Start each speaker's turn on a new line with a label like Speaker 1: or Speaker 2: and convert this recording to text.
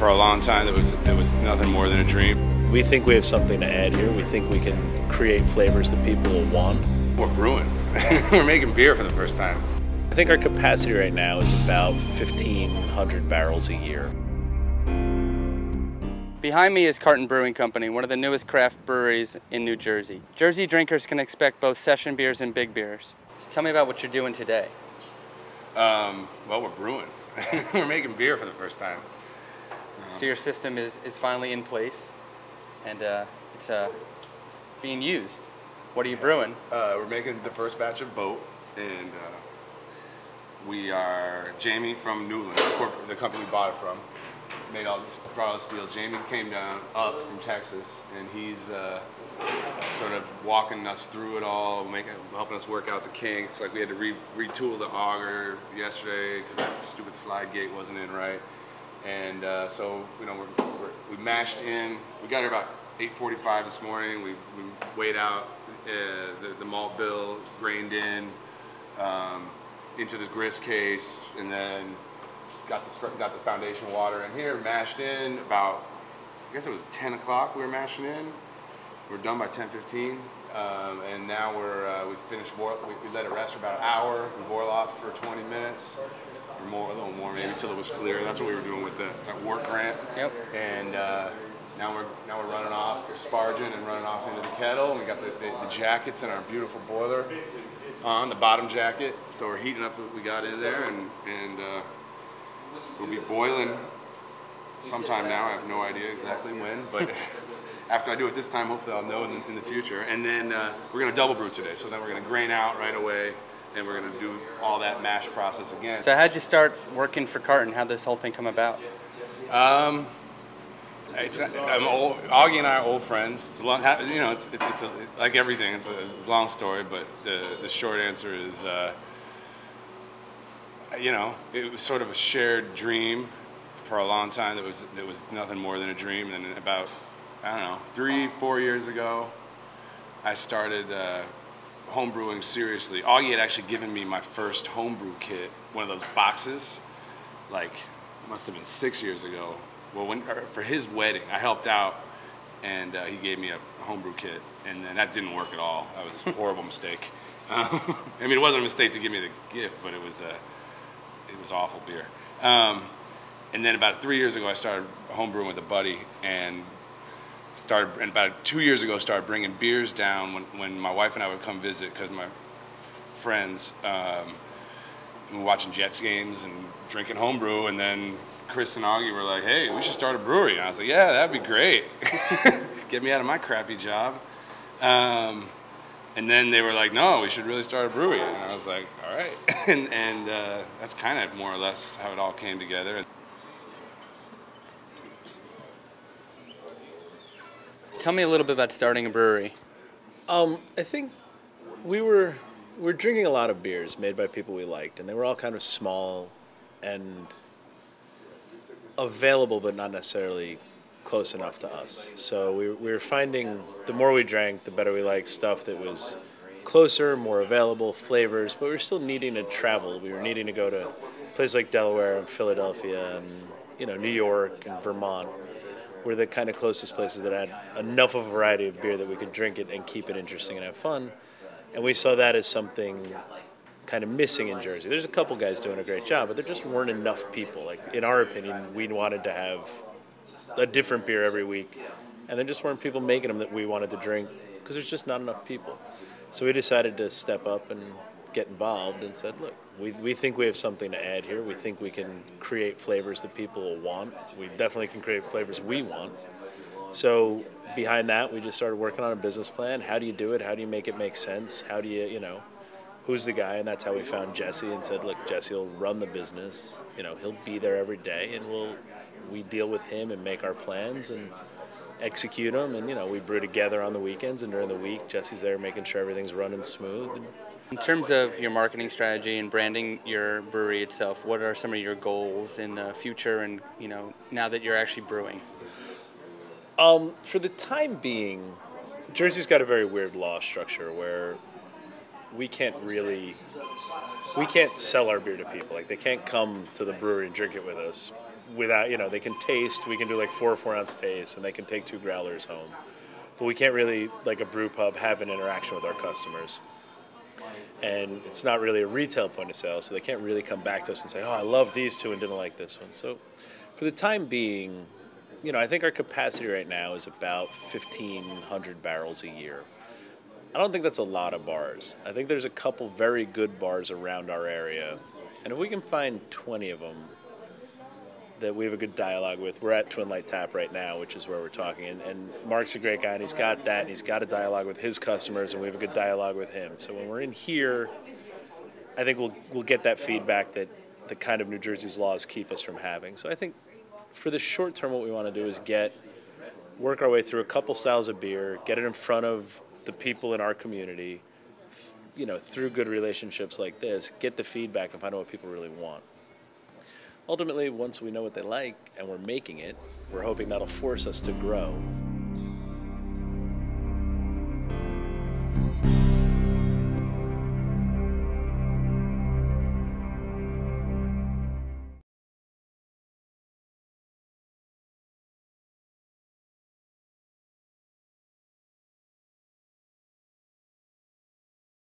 Speaker 1: For a long time, it was it was nothing more than a dream.
Speaker 2: We think we have something to add here. We think we can create flavors that people will want.
Speaker 1: We're brewing. We're making beer for the first time.
Speaker 2: I think our capacity right now is about 1,500 barrels a year.
Speaker 3: Behind me is Carton Brewing Company, one of the newest craft breweries in New Jersey. Jersey drinkers can expect both session beers and big beers. So tell me about what you're doing today.
Speaker 1: Um, well, we're brewing. we're making beer for the first time.
Speaker 3: So your system is, is finally in place and uh, it's uh, being used. What are you brewing?
Speaker 1: Uh, we're making the first batch of boat, and uh, we are Jamie from Newlands, the, company we bought it from. Made all this, brought all the steel. Jamie came down up from Texas, and he's uh, sort of walking us through it all, making, helping us work out the kinks. Like we had to re- retool the auger yesterday because that stupid slide gate wasn't in right. And uh, so, you know, we're, we're, we mashed in. We got here about 8:45 this morning. We, we weighed out uh, the, the malt bill, grained in um, into the grist case, and then got the got the foundation water in here, mashed in about. I guess it was 10 o'clock. We were mashing in. We're done by 10:15, um, and now we're uh, we finished. We, we let it rest for about an hour. We boil off for 20 minutes, or more, a little more maybe, until it was clear. That's what we were doing with the that wort grant.
Speaker 3: Yep.
Speaker 1: And uh, now we're now we're running off, sparging and running off into the kettle. And we got the, the, the jackets in our beautiful boiler on the bottom jacket. So we're heating up what we got in there, and and uh, we'll be boiling sometime now. I have no idea exactly when, but. After I do it this time, hopefully I'll know in the, in the future. And then uh, we're gonna double brew today. So then we're gonna grain out right away, and we're gonna do all that mash process again.
Speaker 3: So how'd you start working for Carton? How'd this whole thing come about?
Speaker 1: Um, it's, I'm old, Augie and I are old friends. It's a long, you know, it's, it's, it's a, like everything. It's a long story, but the, the short answer is, uh, you know, it was sort of a shared dream for a long time. That was that was nothing more than a dream. And about I don't know three, four years ago, I started uh, homebrewing seriously. Augie had actually given me my first homebrew kit, one of those boxes, like must have been six years ago. Well, when for his wedding, I helped out, and uh, he gave me a homebrew kit, and then that didn't work at all. That was a horrible mistake. Uh, I mean, it wasn't a mistake to give me the gift, but it was a, it was awful beer. Um, and then about three years ago, I started homebrewing with a buddy, and started about two years ago started bringing beers down when, when my wife and I would come visit because my friends um, were watching Jets games and drinking homebrew, and then Chris and Augie were like, "Hey, we should start a brewery." And I was like, "Yeah, that'd be great. Get me out of my crappy job." Um, and then they were like, "No, we should really start a brewery." And I was like, "All right." and and uh, that's kind of more or less how it all came together.
Speaker 3: Tell me a little bit about starting a brewery.
Speaker 2: Um, I think we were we were drinking a lot of beers made by people we liked, and they were all kind of small and available, but not necessarily close enough to us. So we, we were finding the more we drank, the better we liked stuff that was closer, more available, flavors, but we were still needing to travel. We were needing to go to places like Delaware and Philadelphia and you know New York and Vermont were the kind of closest places that had enough of a variety of beer that we could drink it and keep it interesting and have fun. And we saw that as something kind of missing in Jersey. There's a couple guys doing a great job, but there just weren't enough people. Like in our opinion, we wanted to have a different beer every week, and there just weren't people making them that we wanted to drink because there's just not enough people. So we decided to step up and get involved and said, look, we, we think we have something to add here. We think we can create flavors that people will want. We definitely can create flavors we want. So behind that, we just started working on a business plan. How do you do it? How do you make it make sense? How do you, you know, who's the guy? And that's how we found Jesse and said, look, Jesse will run the business. You know, he'll be there every day, and we'll we deal with him and make our plans and execute them. And you know, we brew together on the weekends and during the week. Jesse's there making sure everything's running smooth. And,
Speaker 3: In terms of your marketing strategy and branding your brewery itself, what are some of your goals in the future and, you know, now that you're actually brewing?
Speaker 2: Um, for the time being, Jersey's got a very weird law structure where we can't really we can't sell our beer to people. Like they can't come to the brewery and drink it with us. without, you know, they can taste. We can do like four or four ounce tastes, and they can take two growlers home. But we can't really, like a brew pub, have an interaction with our customers. And it's not really a retail point of sale, so they can't really come back to us and say, "Oh, I love these two and didn't like this one." So, for the time being, you know, I think our capacity right now is about 1,500 barrels a year. I don't think that's a lot of bars. I think there's a couple very good bars around our area, and if we can find 20 of them that we have a good dialogue with, we're at Twin Light Tap right now, which is where we're talking, and, and Mark's a great guy, and he's got that, and he's got a dialogue with his customers, and we have a good dialogue with him. So when we're in here, I think we'll we'll get that feedback that the kind of New Jersey's laws keep us from having. So I think for the short term, what we want to do is get work our way through a couple styles of beer, get it in front of the people in our community, you know, through good relationships like this, get the feedback and find out what people really want. Ultimately, once we know what they like and we're making it, we're hoping that'll force us to grow.